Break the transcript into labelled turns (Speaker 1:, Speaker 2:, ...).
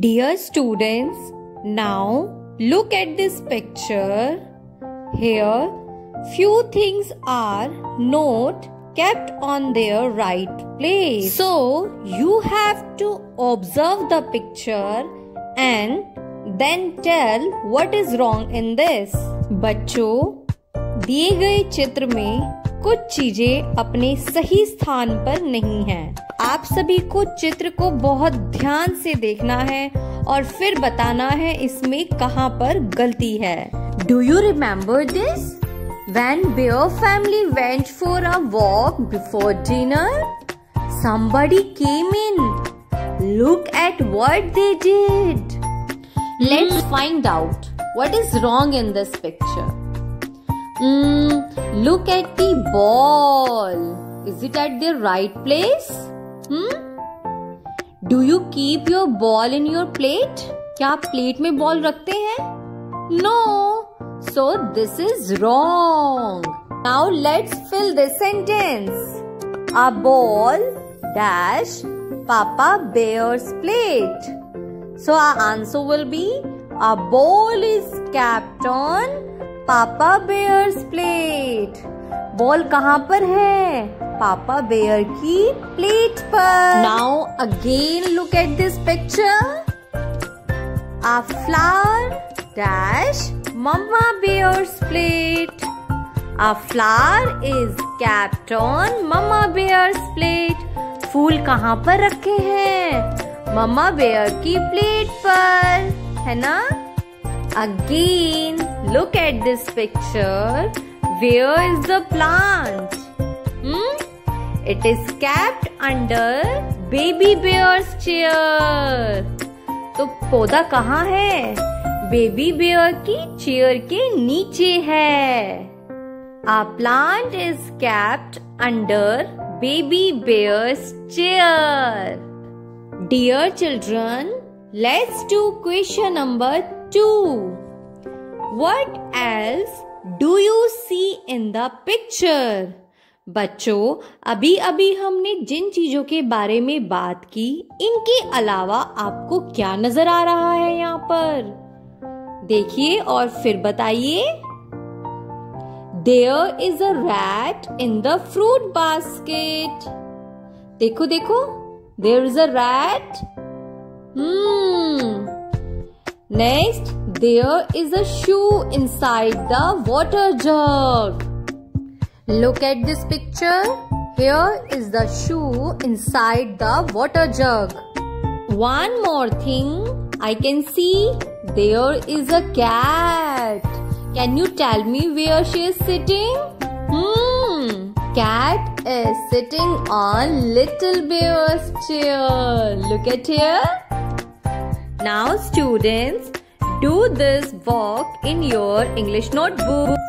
Speaker 1: Dear students, now look at this picture. Here, few things are not kept on their right place. So, you have to observe the picture and then tell what is wrong in this. बच्चों दिए गए चित्र में कुछ चीज़ें अपने सही स्थान पर नहीं हैं। आप सभी को चित्र को बहुत ध्यान से देखना है और फिर बताना है इसमें कहाँ पर गलती है। Do you remember this when bear family went for a walk before dinner somebody came in. Look at what they did. Let's find out what is wrong in this picture. mm, look at the ball is it at the right place hmm do you keep your ball in your plate क्या आप plate में ball रखते हैं no so this is wrong now let's fill this sentence a ball dash papa bear's plate so our answer will be a ball is kept on Papa bear's plate. Ball कहाँ पर है? पापा bear की plate पर। Now again look at this picture a flower dash mama bear's plate a flower is kept on mama bear's plate फूल कहाँ पर रखे हैं? मम्मा बेयर की प्लेट पर। है ना? Again look at this picture where is the plant it is kept under baby bear's chair तो पौधा कहाँ है? बेबी बेयर की चेयर के नीचे है. A plant is kept under baby bear's chair. Dear children, let's do question number 2. What else do you see in the picture? बच्चों अभी अभी हमने जिन चीज़ों के बारे में बात की, इनके अलावा आपको क्या नज़र आ रहा है यहाँ पर? देखिए और फिर बताइए। There is a rat in the fruit basket देखो देखो there is a rat hmm next There is a shoe inside the water jug. Look at this picture. Here is the shoe inside the water jug. One more thing I can see. There is a cat. Can you tell me where she is sitting? Hmm. Cat is sitting on Little Bear's chair. Look at here. Now students, do this walk in your English notebook.